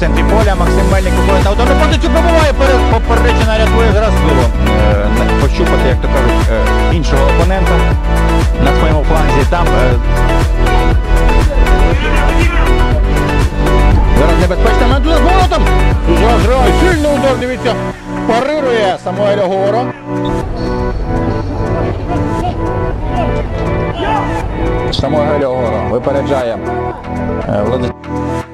центрі поля. Максим Мельник виходить на ударну позицію, пробуває перед попереджена, рятує було. силом. Е, пощупати, як то кажуть, е, іншого опонента на своєму фланзі. Там е, зараз небезпечна момент з воротом. Зразу сильний удар, дивіться, парирує Самуеля Говоро. Самуеля Говоро випереджає Владислав.